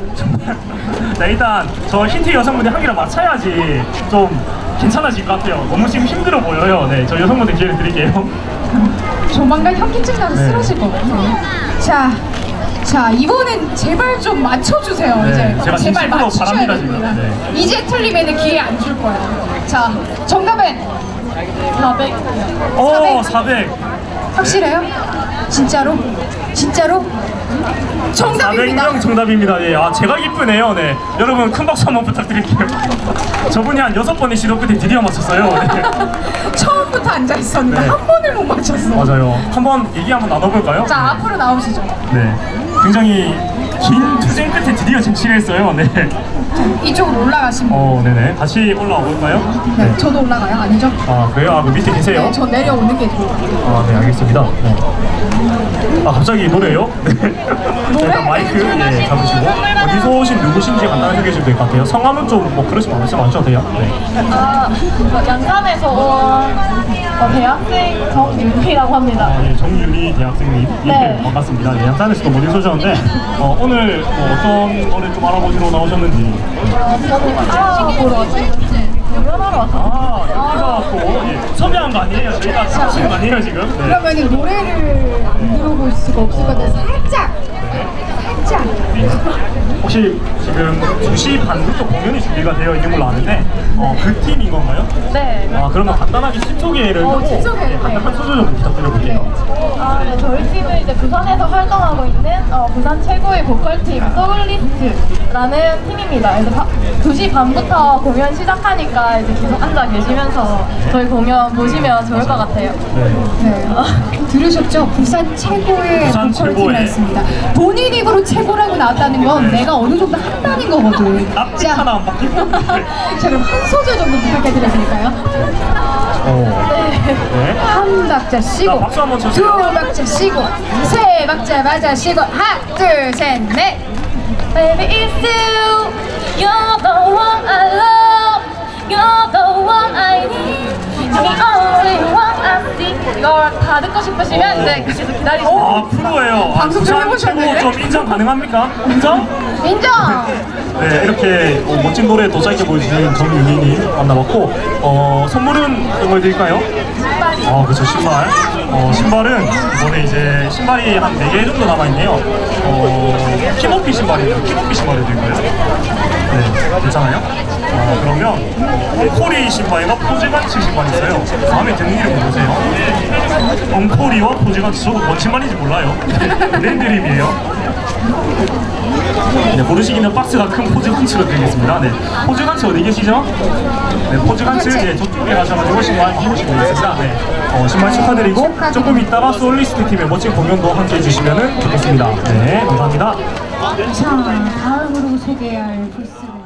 네, 일단 저 흰티 여성분들 한 개를 맞춰야지 좀 괜찮아질 것 같아요. 너무 지금 힘들어 보여요. 네, 저 여성분들 기회를 드릴게요. 조만간 현기증 나서 네. 쓰러질 것 같아요. 자, 자 이번엔 제발 좀 맞춰주세요. 네, 이제 제가 제발 진심으로 맞추셔야 바랍니다, 됩니다. 지금. 네. 이제 틀리면 기회 안 줄 거야. 자, 정답은 400. 오, 400. 확실해요? 진짜로? 진짜로? 정답입니다. 400명 정답입니다. 예, 아 제가 기쁘네요. 네, 여러분 큰 박수 한번 부탁드릴게요. 저분이 한 여섯 번의 시도 끝에 드디어 맞췄어요. 네. 처음부터 앉아 있었는데 네. 한 번을 못 맞췄어. 맞아요. 한번 얘기 한번 나눠볼까요? 자, 앞으로 나오시죠. 네, 굉장히 긴 투쟁 끝에 드디어 쟁취했어요. 네. 이쪽으로 올라가시면. 어, 네네. 다시 올라와 볼까요? 네, 저도 올라가요. 아니죠? 아, 그래요? 아, 그 밑에 계세요? 네, 저 내려오는 게 좋아요. 아, 네, 알겠습니다. 네. 아, 갑자기 노래요? 네. 일단 마이크 예, 잡으시고 어디서 오신 누구신지 간단하게 소개해 주면 될 것 같아요. 성함은 좀 뭐 그러시면 말씀 안 하셔도 돼요. 네. 아, 어, 양산에서 온 어, 대학생 정윤희라고 합니다. 아, 예, 정윤희 대학생님 예, 네. 반갑습니다. 예, 양산에서 또 모델 소셨는데 어, 오늘 뭐 어떤 거를 좀 알아보시러 나오셨는지 어, 저는 알아보러 왔어요. 공연하러 왔어요. 아 여기가 또 예, 섭외한 거 아니에요? 저희가 잡으신 거 아니에요 지금? 네. 그러면 이 노래를 볼 수가 없을 것 같아요. 살짝! 살짝! 혹시 지금 2시 반부터 공연이 준비가 되어 있는 걸로 아는데 어, 그 팀인 건가요? 네. 아 그러면 간단하게 팀 소개를 어, 하고 팀 소개. 예, 간단한 소개 좀 부탁드려볼게요. 아, 네, 저희 팀은 이제 부산에서 활동하고 있는 어, 부산 최고의 보컬팀 소울리스트라는 팀입니다. 그래서 바, 2시 반부터 공연 시작하니까 이제 계속 앉아 계시면서 저희 공연 보시면 좋을 것 같아요. 네. 네. 들으셨죠? 부산 최고의 부산 보컬팀이었습니다. 본인 입으로 최고라고 나왔다는 건 내가 어느 정도 한다는 거거든. 납득 하나 안 바뀌고. 자, 그럼 한 소절 정도 부탁해드려도 될까요? 어. 네. 한 박자 쉬고, 자, 박수 한번 두. 박자 쉬고, 세 박자 맞아 쉬고, 하나, 둘, 셋, 넷. Baby, it's you. You're the one I love. You're the one I need. The only one I see. 이걸 다 듣고 싶으시면 이제 계속 기다리시면 아 프로예요. 아, 방송 좀 해보셨네. 좀 인정 가능합니까? 인정? 인정! 네 이렇게 어, 멋진 노래 더 짧게 보여주신 정윤희님 만나봤고 어, 선물은 걸 드릴까요? 아 그렇죠 신발 어, 신발은 이번에 이제 신발이 한 4개 정도 남아있네요 어, 키높이 신발이에요 키높이 신발을 드릴까요? 네 괜찮아요? 어, 그러면 엉코리 신발과 포즈간치 신발이 있어요 마음에 드는 이름 보세요 엉코리와 포즈간치 저도 뭔 신발인지 몰라요 브랜드림이에요 네, 모르시기는 박스가 큰 포즈간치로 드리겠습니다. 네, 포즈간치 어디 계시죠? 네, 포즈간치 예, 저쪽에 가셔가지고 신발 바꾸시면 되겠습니다. 네, 어, 신발 축하드리고 조금 이따가 솔리스트 팀의 멋진 공연도 함께 해주시면 좋겠습니다. 네, 감사합니다. 자, 다음으로 소개할 부스는